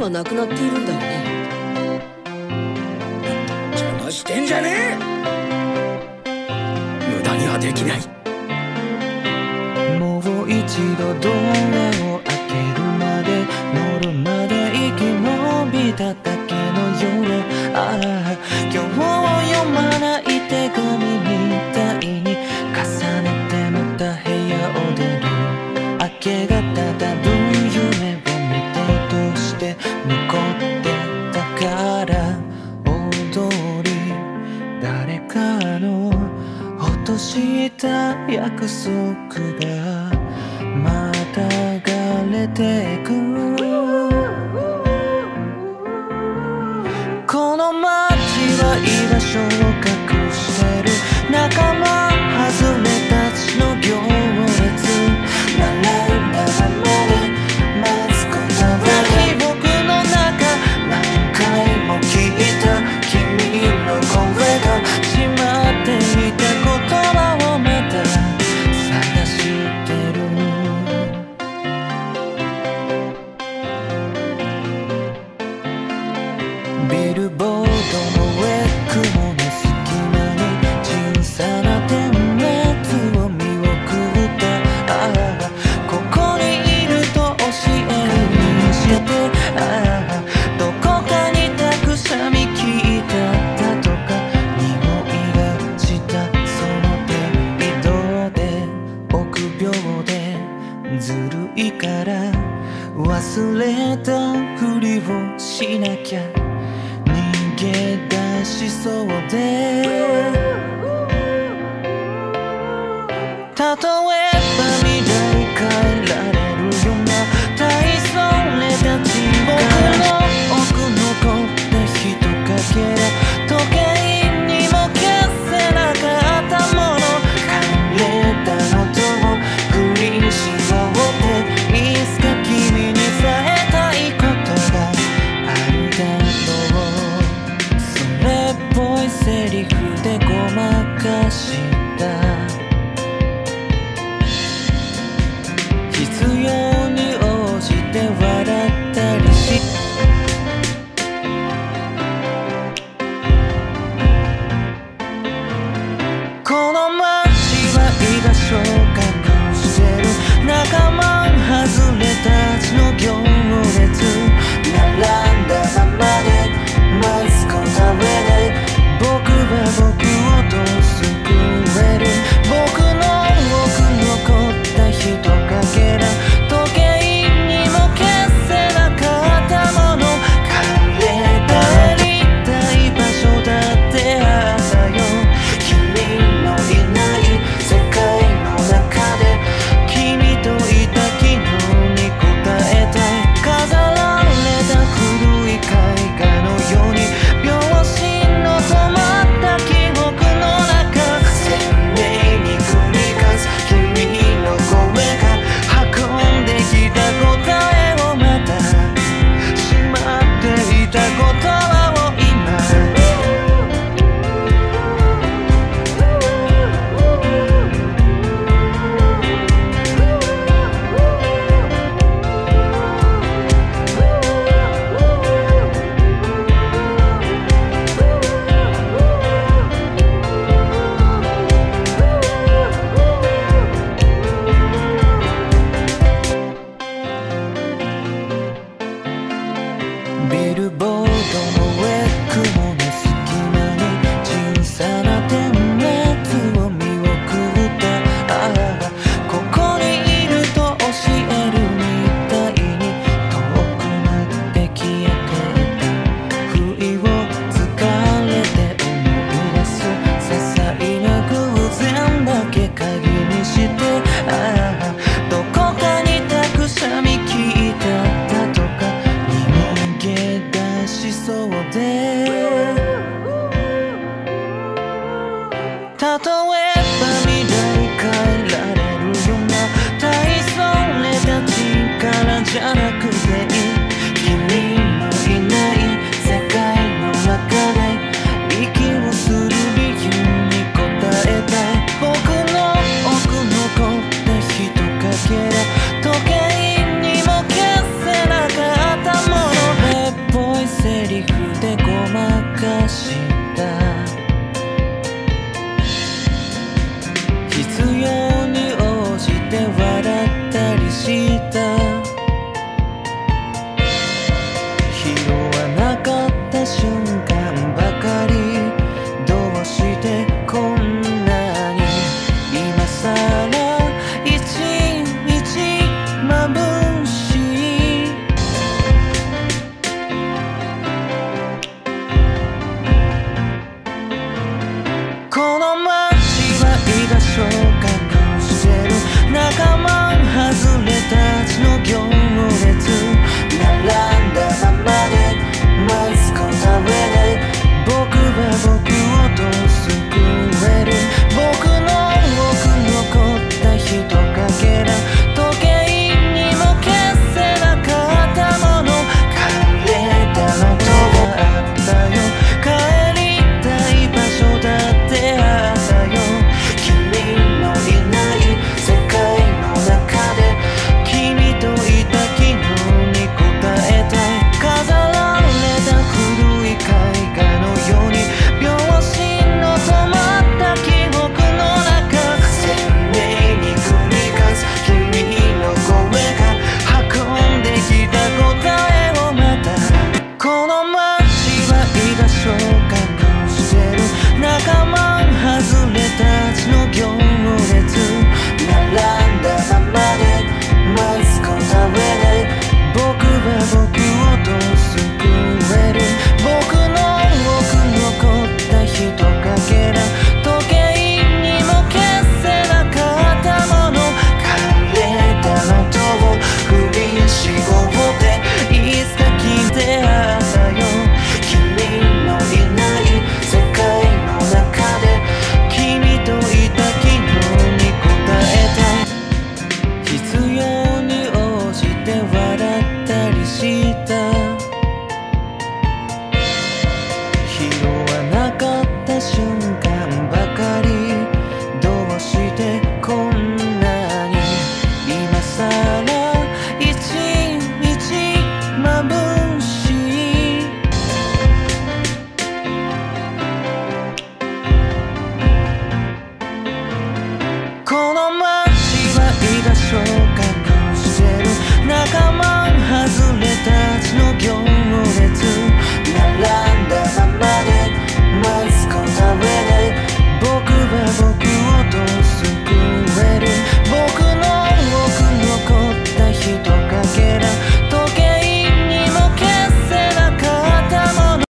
はなくなっているんだよね。邪魔してんじゃねえ！無駄にはできない。もう一度を約束人りをしなきゃ。逃げ出しそうで。たとしそうで